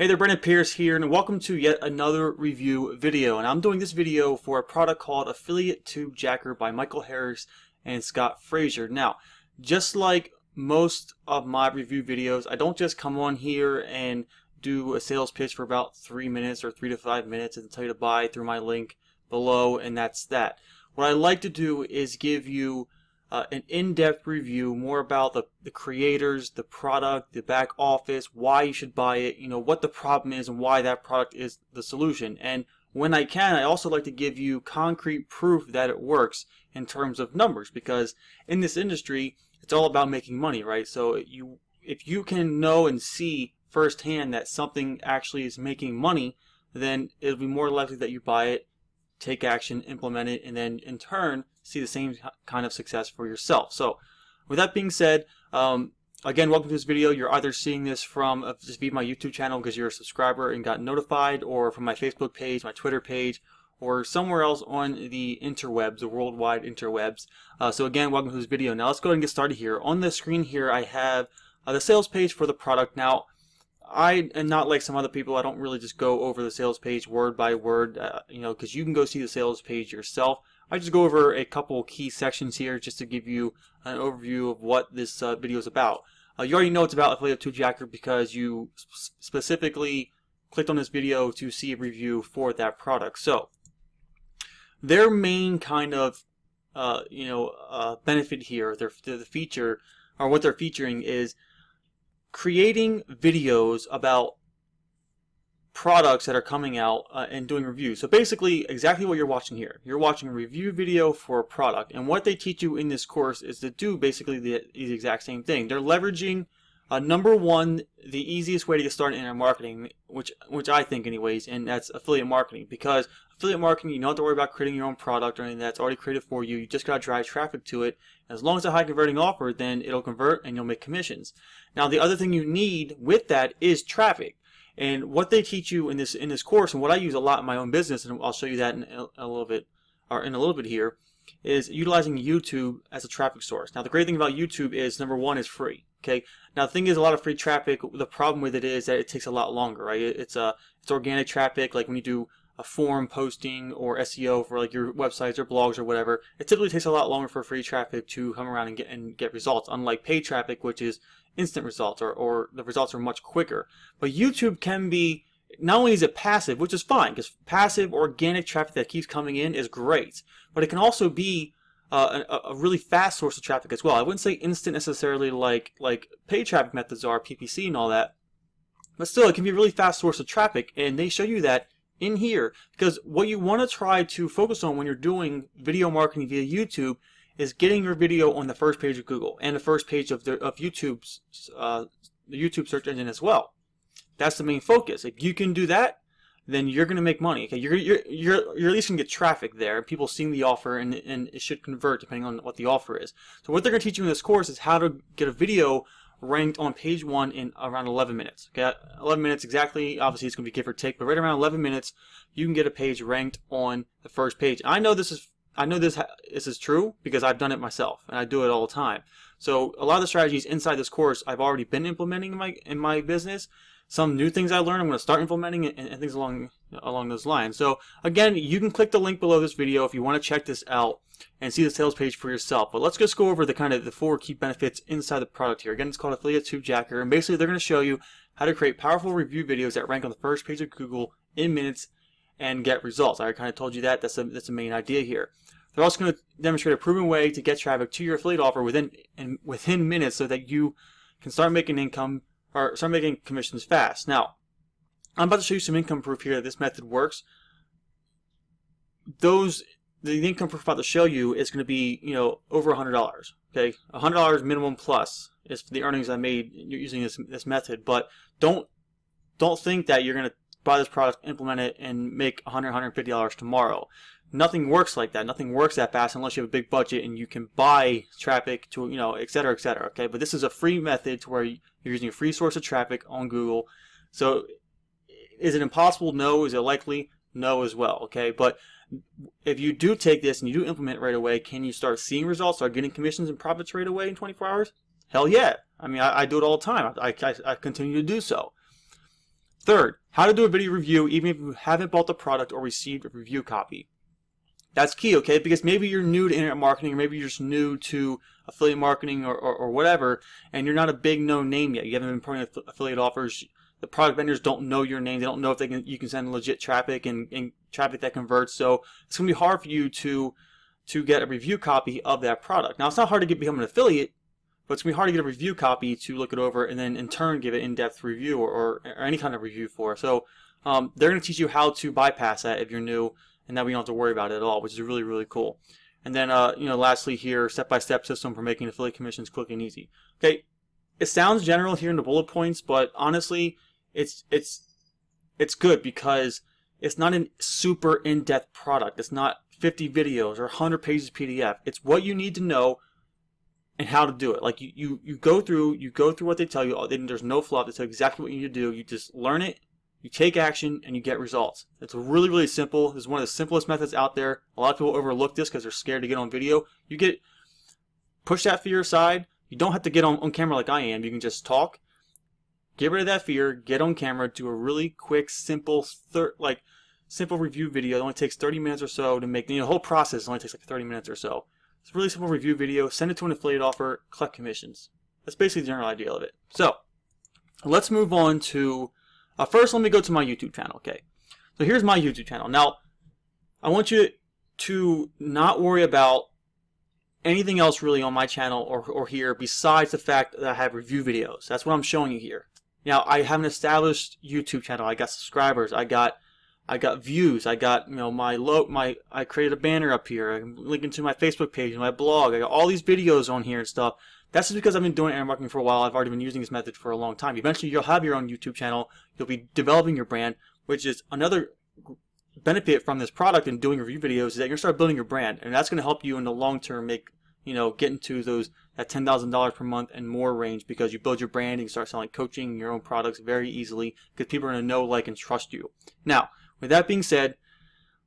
Hey there, Branden Pierce here, and welcome to yet another review video. And I'm doing this video for a product called Affiliate Tube Jacker by Michael Harris and Scott Frazier. Now, just like most of my review videos, I don't just come on here and do a sales pitch for about three minutes or three to five minutes and tell you to buy through my link below, and that's that. What I like to do is give you uh, an in-depth review more about the, the creators, the product, the back office, why you should buy it, you know, what the problem is and why that product is the solution. And when I can, I also like to give you concrete proof that it works in terms of numbers because in this industry, it's all about making money, right? So you if you can know and see firsthand that something actually is making money, then it'll be more likely that you buy it take action, implement it, and then in turn see the same kind of success for yourself. So with that being said, um, again, welcome to this video. You're either seeing this from uh, just be my YouTube channel because you're a subscriber and got notified, or from my Facebook page, my Twitter page, or somewhere else on the interwebs, the worldwide interwebs. Uh, so again, welcome to this video. Now let's go ahead and get started here. On the screen here, I have uh, the sales page for the product. Now, I am not like some other people. I don't really just go over the sales page word by word, uh, you know, because you can go see the sales page yourself. I just go over a couple key sections here just to give you an overview of what this uh, video is about. Uh, you already know it's about Affiliate Tube Jacker because you specifically clicked on this video to see a review for that product. So, their main kind of, uh, you know, uh, benefit here, their the feature, or what they're featuring is creating videos about products that are coming out uh, and doing reviews. So basically exactly what you're watching here. You're watching a review video for a product and what they teach you in this course is to do basically the, the exact same thing. They're leveraging uh, number one, the easiest way to get started in marketing, which which I think anyways, and that's affiliate marketing. Because affiliate marketing, you don't have to worry about creating your own product or anything that's already created for you. You just got to drive traffic to it. As long as it's a high converting offer, then it'll convert and you'll make commissions. Now the other thing you need with that is traffic. And what they teach you in this in this course, and what I use a lot in my own business, and I'll show you that in a, little bit, or in a little bit here, is utilizing YouTube as a traffic source. Now the great thing about YouTube is number one is free. Okay. Now the thing is, a lot of free traffic. The problem with it is that it takes a lot longer, right? It's a it's organic traffic. Like when you do a forum posting or SEO for like your websites or blogs or whatever, it typically takes a lot longer for free traffic to come around and get and get results. Unlike paid traffic, which is instant results or, or the results are much quicker. But YouTube can be not only is it passive, which is fine because passive organic traffic that keeps coming in is great, but it can also be uh, a, a, really fast source of traffic as well. I wouldn't say instant necessarily like like paid traffic methods are, PPC and all that, but still it can be a really fast source of traffic, and they show you that in here because what you want to try to focus on when you're doing video marketing via YouTube is getting your video on the first page of Google and the first page of the of YouTube's uh, the YouTube search engine as well. That's the main focus. If you can do that, then you're going to make money. Okay, you're you're you're, you're at least going to get traffic there, people seeing the offer, and and it should convert depending on what the offer is. So what they're going to teach you in this course is how to get a video ranked on page one in around 11 minutes. Okay, 11 minutes exactly. Obviously, it's going to be give or take, but right around 11 minutes, you can get a page ranked on the first page. I know this is I know this this is true because I've done it myself and I do it all the time. So a lot of the strategies inside this course I've already been implementing in my in my business some new things I learned I'm going to start implementing and, and things along along those lines. So again, you can click the link below this video if you want to check this out and see the sales page for yourself. But let's just go over the kind of the four key benefits inside the product here. Again, it's called Affiliate Tube Jacker, and basically they're going to show you how to create powerful review videos that rank on the first page of Google in minutes and get results. I kind of told you that. That's a, that's the main idea here. They're also going to demonstrate a proven way to get traffic to your affiliate offer within and within minutes so that you can start making income or start making commissions fast. Now, I'm about to show you some income proof here that this method works. Those the income proof I'm about to show you is going to be you know over $100. Okay, $100 minimum plus is for the earnings I made using this this method. But don't don't think that you're going to buy this product, implement it, and make $100 $150 tomorrow. Nothing works like that. Nothing works that fast unless you have a big budget and you can buy traffic to, you know, et cetera, et cetera. Okay, but this is a free method to where you're using a free source of traffic on Google. So, is it impossible? No. Is it likely? No, as well. Okay, but if you do take this and you do implement right away, can you start seeing results, start getting commissions and profits right away in 24 hours? Hell yeah. I mean, I, I do it all the time. I, I, I continue to do so. Third, how to do a video review even if you haven't bought the product or received a review copy. That's key, okay? Because maybe you're new to internet marketing, or maybe you're just new to affiliate marketing or, or, or whatever, and you're not a big known name yet. You haven't been putting affiliate offers. The product vendors don't know your name. They don't know if they can you can send legit traffic and, and traffic that converts. So it's gonna be hard for you to to get a review copy of that product. Now it's not hard to get become an affiliate, but it's gonna be hard to get a review copy to look it over and then in turn give it in-depth review or, or, or any kind of review for. So um, they're gonna teach you how to bypass that if you're new and now we don't have to worry about it at all, which is really, really cool. And then, uh, you know, lastly here, step-by-step system for making affiliate commissions quick and easy. Okay, it sounds general here in the bullet points, but honestly, it's it's it's good because it's not a super in-depth product. It's not 50 videos or 100 pages PDF. It's what you need to know and how to do it. Like you, you, you go through you go through what they tell you. There's no fluff. They tell exactly what you need to do. You just learn it you take action and you get results. It's really, really simple. It's one of the simplest methods out there. A lot of people overlook this because they're scared to get on video. You get, push that fear aside. You don't have to get on, on camera like I am. You can just talk, get rid of that fear, get on camera, do a really quick, simple, like, simple review video. It only takes 30 minutes or so to make, you know, the whole process only takes like 30 minutes or so. It's a really simple review video. Send it to an affiliate offer, collect commissions. That's basically the general idea of it. So, let's move on to uh, first, let me go to my YouTube channel, okay? So here's my YouTube channel. Now, I want you to not worry about anything else really on my channel or, or here besides the fact that I have review videos. That's what I'm showing you here. Now, I have an established YouTube channel. I got subscribers. I got I got views. I got you know my low my I created a banner up here. I'm linking to my Facebook page my blog. I got all these videos on here and stuff. That's just because I've been doing marketing for a while. I've already been using this method for a long time. Eventually, you'll have your own YouTube channel. You'll be developing your brand, which is another benefit from this product and doing review videos is that you're going to start building your brand, and that's going to help you in the long term make you know get into those that ten thousand dollars per month and more range because you build your brand and you start selling coaching your own products very easily because people are going to know, like, and trust you. Now, with that being said,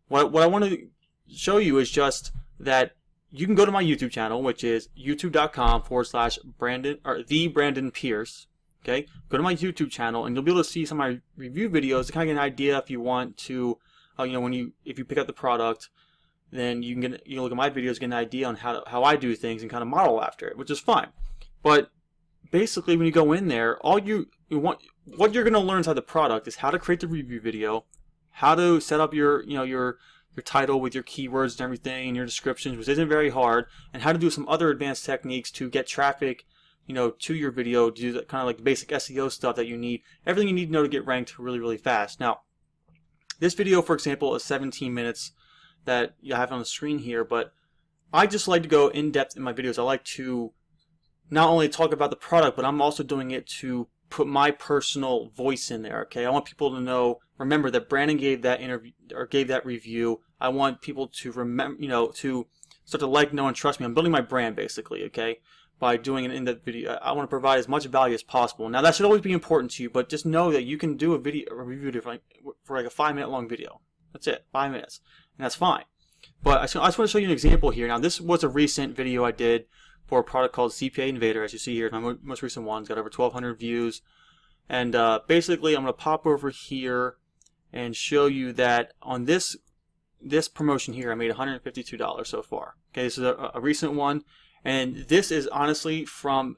what what I want to show you is just that you can go to my YouTube channel, which is youtube.com forward slash Branden or the Branden Pierce. Okay, go to my YouTube channel and you'll be able to see some of my review videos to kind of get an idea if you want to, uh, you know, when you if you pick up the product, then you can get you can look at my videos, get an idea on how how I do things and kind of model after it, which is fine. But basically, when you go in there, all you, you want what you're going to learn inside the product is how to create the review video, how to set up your you know your your title with your keywords and everything and your descriptions, which isn't very hard, and how to do some other advanced techniques to get traffic, you know, to your video, do that kind of like basic SEO stuff that you need, everything you need to know to get ranked really, really fast. Now, this video, for example, is 17 minutes that you have on the screen here, but I just like to go in depth in my videos. I like to not only talk about the product, but I'm also doing it to put my personal voice in there. Okay, I want people to know. Remember that Branden gave that interview or gave that review. I want people to remember, you know, to start to like, know, and trust me. I'm building my brand basically. Okay, by doing it in that video. I want to provide as much value as possible. Now that should always be important to you, but just know that you can do a video, a review for like, for like a five minute long video. That's it, five minutes, and that's fine. But I just want to show you an example here. Now this was a recent video I did for a product called CPA Invader, as you see here. My most recent one. It's got over 1,200 views. And uh, basically, I'm going to pop over here and show you that on this this promotion here, I made $152 so far. Okay, this is a, a recent one. And this is honestly from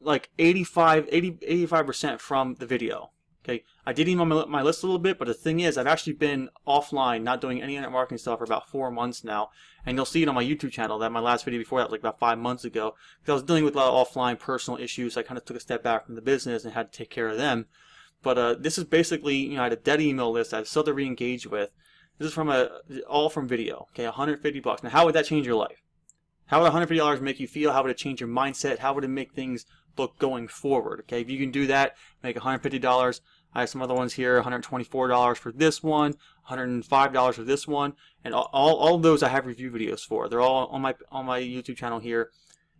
like 85, 80, 85% from the video. Okay, I did email my, my list a little bit, but the thing is, I've actually been offline, not doing any internet marketing stuff for about four months now, and you'll see it on my YouTube channel. That my last video before that was like about five months ago, because I was dealing with a lot of offline personal issues. So I kind of took a step back from the business and had to take care of them. But uh, this is basically, you know, I had a dead email list I still to re-engage with. This is from a all from video. Okay, 150 bucks. Now, how would that change your life? How would $150 make you feel? How would it change your mindset? How would it make things look going forward? Okay, if you can do that, make $150 I have some other ones here, $124 for this one, $105 for this one, and all, all those I have review videos for. They're all on my on my YouTube channel here.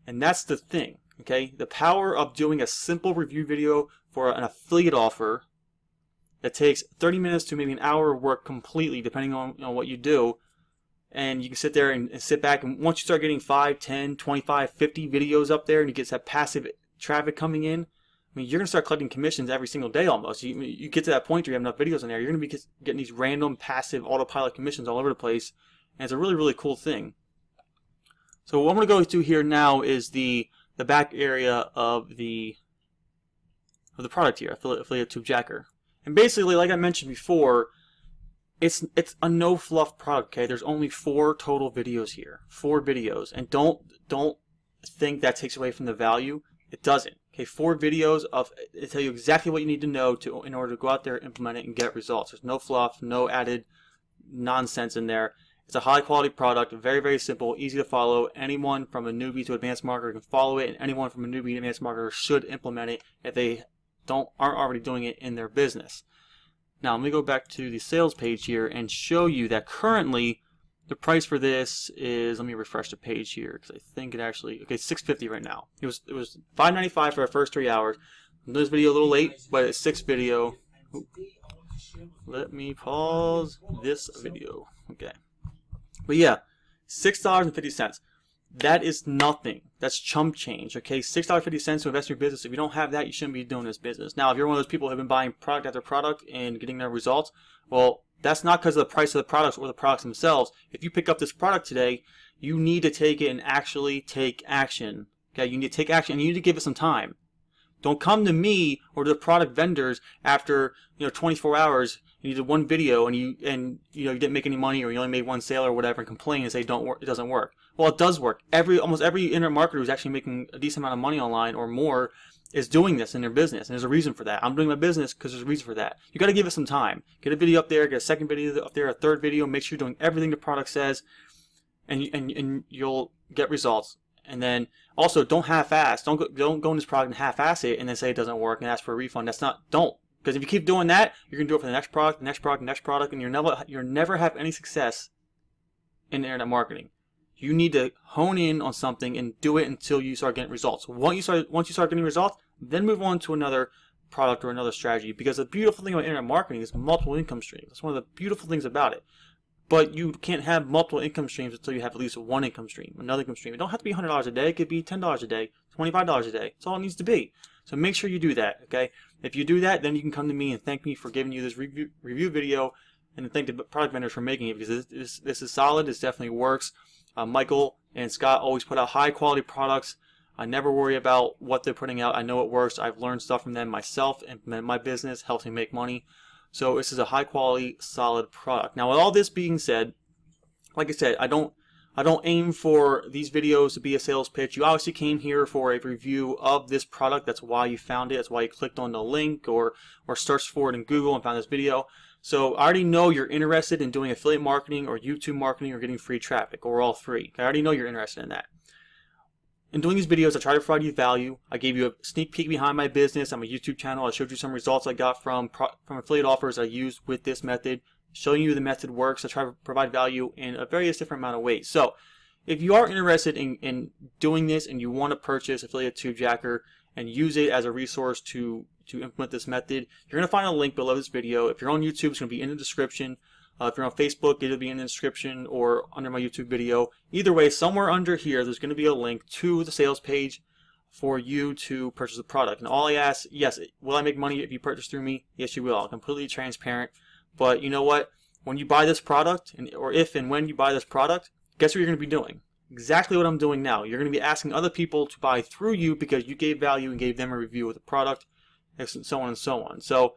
And that's the thing, okay? The power of doing a simple review video for an affiliate offer that takes 30 minutes to maybe an hour of work completely, depending on you know, what you do. And you can sit there and, and sit back, and once you start getting 5, 10, 25, 50 videos up there, and you get that passive traffic coming in, I mean, you're to start collecting commissions every single day almost. You, you get to that point where you have enough videos in there, you're to be getting these random passive autopilot commissions all over the place. And it's a really, really cool thing. So what I'm to go to here now is the the back area of the of the product here, affiliate, affiliate tube jacker. And basically, like I mentioned before, it's it's a no fluff product. Okay, there's only four total videos here, four videos, and don't don't think that takes away from the value. It doesn't. Okay, four videos of it tell you exactly what you need to know to in order to go out there, implement it, and get results. There's no fluff, no added nonsense in there. It's a high quality product, very, very simple, easy to follow. Anyone from a newbie to advanced marketer can follow it, and anyone from a newbie to advanced marketer should implement it if they don't aren't already doing it in their business. Now, let me go back to the sales page here and show you that currently the price for this is let me refresh the page here because I think it actually okay 650 right now. It was it was 595 for the first three hours. This video a little late, but it's six video. Let me pause this video. Okay. But yeah, $6.50. That is nothing. That's chump change, okay? $6.50 to invest in your business. If you don't have that, you shouldn't be doing this business. Now, if you're one of those people who have been buying product after product and getting their results, well, that's not because of the price of the products or the products themselves. If you pick up this product today, you need to take it and actually take action. Okay, you need to take action and you need to give it some time. Don't come to me or to the product vendors after you know 24 hours you did one video and you and you know you didn't make any money or you only made one sale or whatever and complain and say don't work it doesn't work. Well, it does work. Every almost every internet marketer who's actually making a decent amount of money online or more is doing this in their business, and there's a reason for that. I'm doing my business because there's a reason for that. You got to give it some time. Get a video up there, get a second video up there, a third video. Make sure you're doing everything the product says, and and and you'll get results. And then also don't half-ass. Don't go, don't go in this product and half-ass it and then say it doesn't work and ask for a refund. That's not don't because if you keep doing that, you're gonna do it for the next product, the next product, the next product, and you're never you're never have any success in internet marketing. You need to hone in on something and do it until you start getting results. Once you start once you start getting results, then move on to another product or another strategy. Because the beautiful thing about internet marketing is multiple income streams. That's one of the beautiful things about it. But you can't have multiple income streams until you have at least one income stream, another income stream. It don't have to be $100 a day. It could be $10 a day, $25 a day. That's all it needs to be. So make sure you do that, okay? If you do that, then you can come to me and thank me for giving you this review, review video and thank the product vendors for making it because this, this, this is solid. This definitely works. Uh, Michael and Scott always put out high quality products. I never worry about what they're putting out. I know it works. I've learned stuff from them myself, implement my business, helps me make money. So this is a high quality, solid product. Now with all this being said, like I said, I don't I don't aim for these videos to be a sales pitch. You obviously came here for a review of this product. That's why you found it. That's why you clicked on the link or, or searched for it in Google and found this video. So I already know you're interested in doing affiliate marketing or YouTube marketing or getting free traffic or all three. I already know you're interested in that. In doing these videos, I try to provide you value. I gave you a sneak peek behind my business on my YouTube channel. I showed you some results I got from, from affiliate offers I used with this method showing you the method works. I try to provide value in a various different amount of ways. So if you are interested in, in doing this and you want to purchase Affiliate Tube Jacker and use it as a resource to, to implement this method, you're going to find a link below this video. If you're on YouTube, it's going to be in the description. Uh, if you're on Facebook, it'll be in the description or under my YouTube video. Either way, somewhere under here, there's going to be a link to the sales page for you to purchase the product. And all I ask, yes, will I make money if you purchase through me? Yes, you will. I'm completely transparent. But you know what? When you buy this product, and, or if and when you buy this product, guess what you're going to be doing? Exactly what I'm doing now. You're going to be asking other people to buy through you because you gave value and gave them a review of the product, and so on and so on. So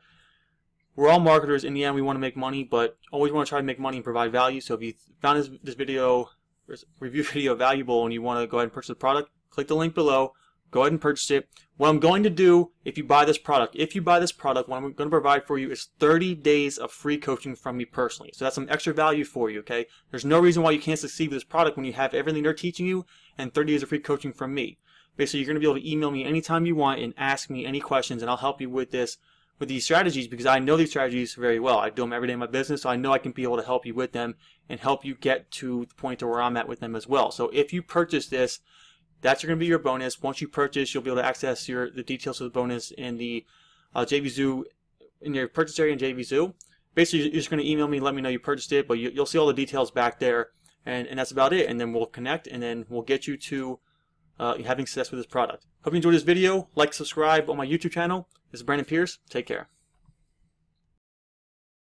we're all marketers. In the end, we want to make money, but always want to try to make money and provide value. So if you found this, this video, review video valuable and you want to go ahead and purchase the product, click the link below. Go ahead and purchase it. What I'm going to do if you buy this product, if you buy this product, what I'm going to provide for you is 30 days of free coaching from me personally. So that's some extra value for you, okay? There's no reason why you can't succeed with this product when you have everything they're teaching you and 30 days of free coaching from me. Basically, you're going to be able to email me anytime you want and ask me any questions and I'll help you with this with these strategies because I know these strategies very well. I do them every day in my business, so I know I can be able to help you with them and help you get to the point to where I'm at with them as well. So if you purchase this, that's going to be your bonus. Once you purchase, you'll be able to access your the details of the bonus in the uh, JVZoo in your purchase area in JVZoo. Basically, you're just going to email me, let me know you purchased it, but you, will see all the details back there, and, and that's about it. And then we'll connect, and then we'll get you to uh, having success with this product. Hope you enjoyed this video. Like, subscribe on my YouTube channel. This is Branden Pierce. Take care.